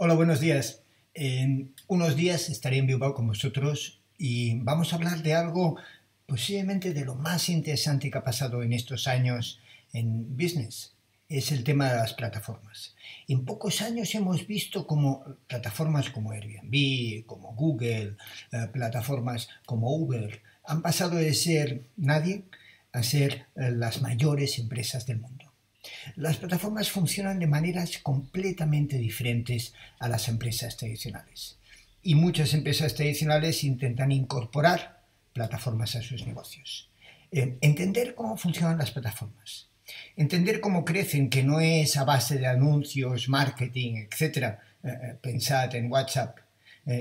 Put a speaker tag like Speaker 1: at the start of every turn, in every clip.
Speaker 1: Hola, buenos días. En unos días estaré en Bilbao con vosotros y vamos a hablar de algo posiblemente de lo más interesante que ha pasado en estos años en business. Es el tema de las plataformas. En pocos años hemos visto como plataformas como Airbnb, como Google, eh, plataformas como Uber, han pasado de ser nadie a ser eh, las mayores empresas del mundo. Las plataformas funcionan de maneras completamente diferentes a las empresas tradicionales. Y muchas empresas tradicionales intentan incorporar plataformas a sus negocios. Eh, entender cómo funcionan las plataformas. Entender cómo crecen, que no es a base de anuncios, marketing, etc. Eh, eh, pensad en WhatsApp,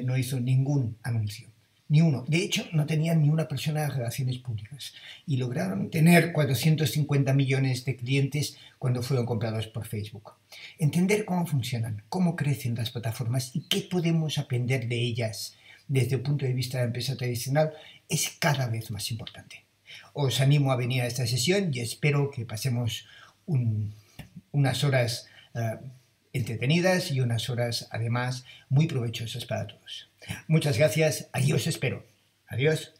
Speaker 1: no hizo ningún anuncio ni uno. De hecho, no tenían ni una persona de relaciones públicas y lograron tener 450 millones de clientes cuando fueron comprados por Facebook. Entender cómo funcionan, cómo crecen las plataformas y qué podemos aprender de ellas desde el punto de vista de la empresa tradicional es cada vez más importante. Os animo a venir a esta sesión y espero que pasemos unas horas eh, entretenidas y unas horas además muy provechosas para todos. Muchas gracias, ahí os espero. Adiós.